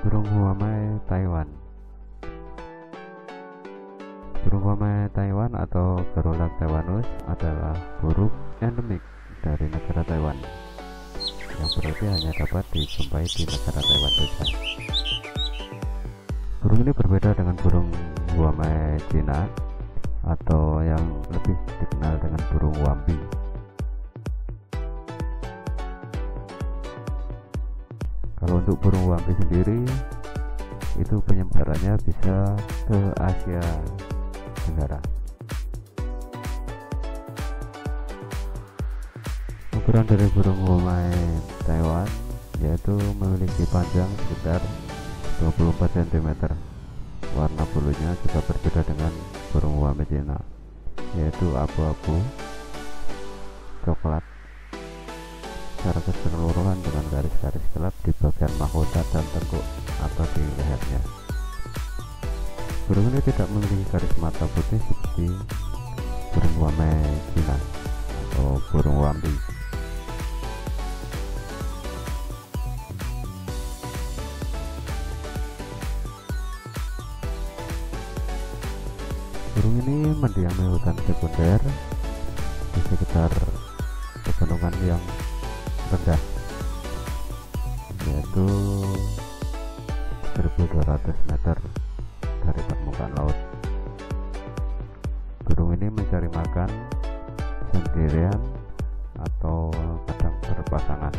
Burung Huamai Taiwan Burung Huamai Taiwan atau Gerolak taiwanus adalah burung endemik dari negara Taiwan yang berarti hanya dapat dijumpai di negara Taiwan saja. Burung ini berbeda dengan burung Huamai Cina atau yang lebih dikenal dengan burung wambi. Kalau untuk burung wambi sendiri itu penyebarannya bisa ke Asia Tenggara. Ukuran dari burung wamai Taiwan yaitu memiliki panjang sekitar 24 cm. Warna bulunya juga berbeda dengan burung wamai Cina, yaitu abu-abu, coklat, secara keseluruhan dengan garis-garis gelap di bagian mahkota dan tengkuk atau di lehernya. Burung ini tidak memiliki garis mata putih seperti burung wamai Cina atau burung wambi. Burung ini mendiami hutan sekunder di sekitar pegunungan yang rendah yaitu 1200 meter dari permukaan laut. Burung ini mencari makan sendirian atau kadang berpasangan.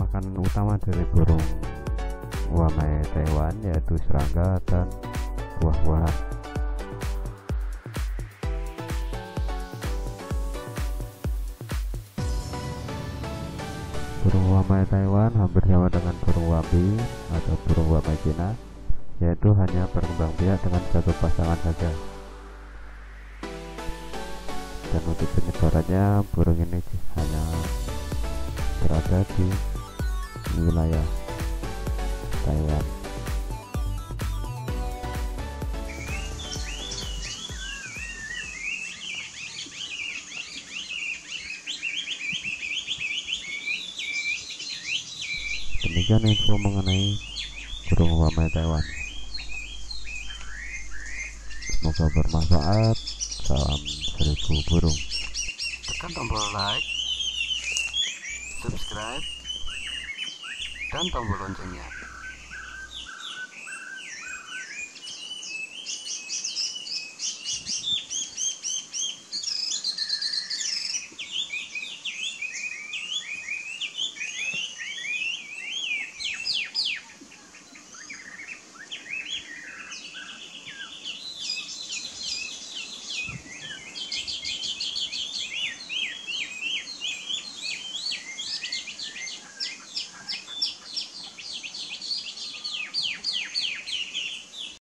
Makanan utama dari burung wamai Taiwan yaitu serangga dan buah-buahan burung wamai Taiwan hampir sama dengan burung wambi atau burung wamai Cina yaitu hanya berkembang biak dengan satu pasangan saja. Dan untuk penyebarannya burung ini hanya berada di wilayah Taiwan demikian info mengenai burung wamai Taiwan. Semoga bermanfaat. Salam seribu burung. Tekan tombol like subscribe dan tombol loncengnya